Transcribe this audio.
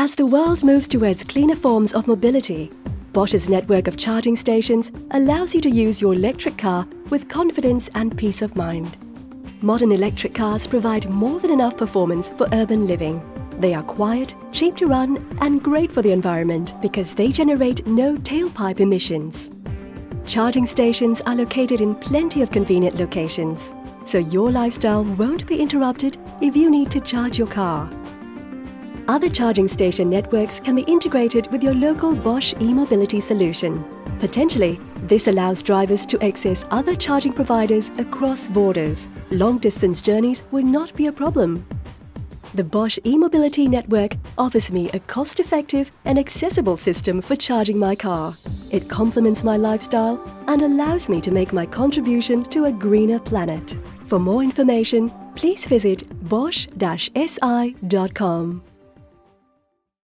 As the world moves towards cleaner forms of mobility, Bosch's network of charging stations allows you to use your electric car with confidence and peace of mind. Modern electric cars provide more than enough performance for urban living. They are quiet, cheap to run and great for the environment because they generate no tailpipe emissions. Charging stations are located in plenty of convenient locations, so your lifestyle won't be interrupted if you need to charge your car. Other charging station networks can be integrated with your local Bosch e-mobility solution. Potentially, this allows drivers to access other charging providers across borders. Long-distance journeys will not be a problem. The Bosch e-mobility network offers me a cost-effective and accessible system for charging my car. It complements my lifestyle and allows me to make my contribution to a greener planet. For more information, please visit bosch-si.com.